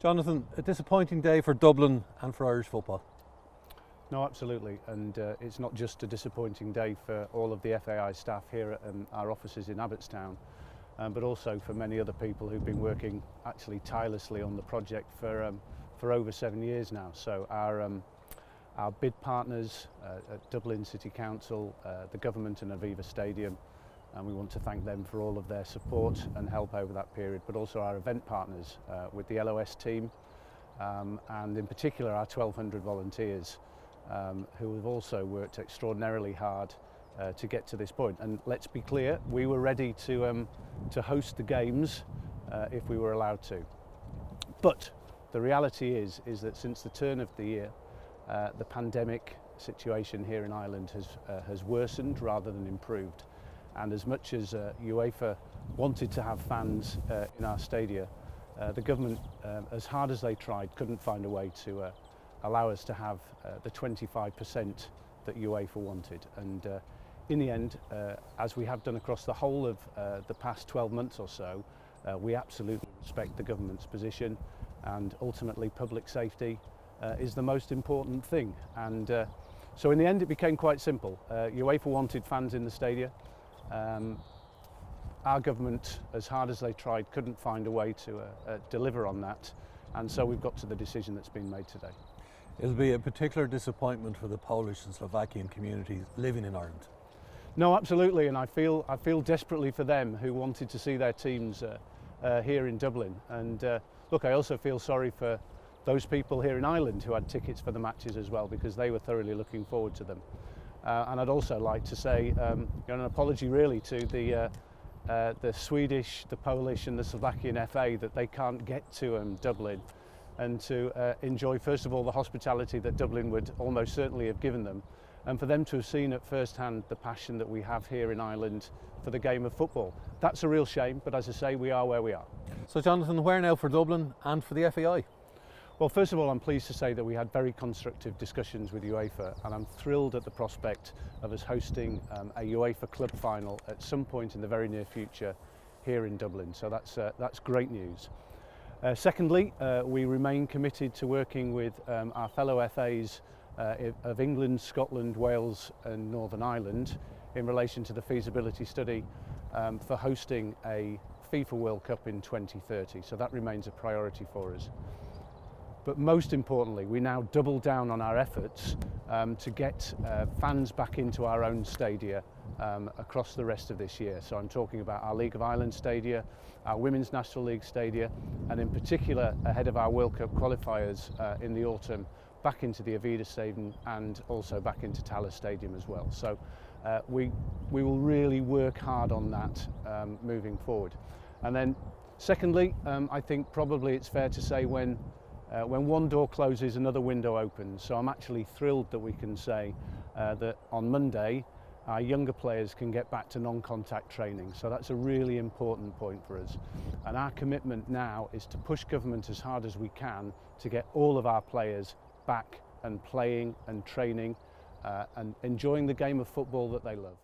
Jonathan, a disappointing day for Dublin and for Irish football. No, absolutely, and uh, it's not just a disappointing day for all of the FAI staff here at um, our offices in Abbotstown, um, but also for many other people who've been working actually tirelessly on the project for um, for over seven years now. So our um, our bid partners uh, at Dublin City Council, uh, the government and Aviva Stadium, and we want to thank them for all of their support and help over that period, but also our event partners uh, with the LOS team, um, and in particular our 1200 volunteers um, who have also worked extraordinarily hard uh, to get to this point. And let's be clear, we were ready to, um, to host the games uh, if we were allowed to. But the reality is, is that since the turn of the year, uh, the pandemic situation here in Ireland has, uh, has worsened rather than improved. And as much as uh, UEFA wanted to have fans uh, in our stadia, uh, the government, uh, as hard as they tried, couldn't find a way to uh, allow us to have uh, the 25% that UEFA wanted. And uh, in the end, uh, as we have done across the whole of uh, the past 12 months or so, uh, we absolutely respect the government's position and ultimately public safety uh, is the most important thing. And uh, so in the end it became quite simple. Uh, UEFA wanted fans in the stadia. Um, our government, as hard as they tried, couldn't find a way to uh, uh, deliver on that. And so we've got to the decision that's been made today. It'll be a particular disappointment for the Polish and Slovakian communities living in Ireland. No, absolutely, and I feel I feel desperately for them who wanted to see their teams uh, uh, here in Dublin. And uh, look, I also feel sorry for those people here in Ireland who had tickets for the matches as well because they were thoroughly looking forward to them. Uh, and I'd also like to say um, an apology really to the uh, uh, the Swedish, the Polish and the Slovakian FA that they can't get to um, Dublin and to uh, enjoy first of all the hospitality that Dublin would almost certainly have given them and for them to have seen at first hand the passion that we have here in Ireland for the game of football. That's a real shame, but as I say, we are where we are. So Jonathan, where now for Dublin and for the FAI? Well, first of all, I'm pleased to say that we had very constructive discussions with UEFA, and I'm thrilled at the prospect of us hosting um, a UEFA club final at some point in the very near future here in Dublin. So that's, uh, that's great news. Uh, secondly, uh, we remain committed to working with um, our fellow FAs uh, of England, Scotland, Wales and Northern Ireland in relation to the feasibility study um, for hosting a FIFA World Cup in 2030. So that remains a priority for us. But most importantly, we now double down on our efforts um, to get uh, fans back into our own stadia um, across the rest of this year. So I'm talking about our League of Ireland stadia, our Women's National League stadia, and in particular ahead of our World Cup qualifiers uh, in the autumn, back into the Aviva Stadium and also back into Tallaght Stadium as well. So uh, we, we will really work hard on that um, moving forward. And then secondly, um, I think probably it's fair to say when Uh, when one door closes, another window opens. So I'm actually thrilled that we can say uh, that on Monday, our younger players can get back to non-contact training. So that's a really important point for us. And our commitment now is to push government as hard as we can to get all of our players back and playing and training uh, and enjoying the game of football that they love.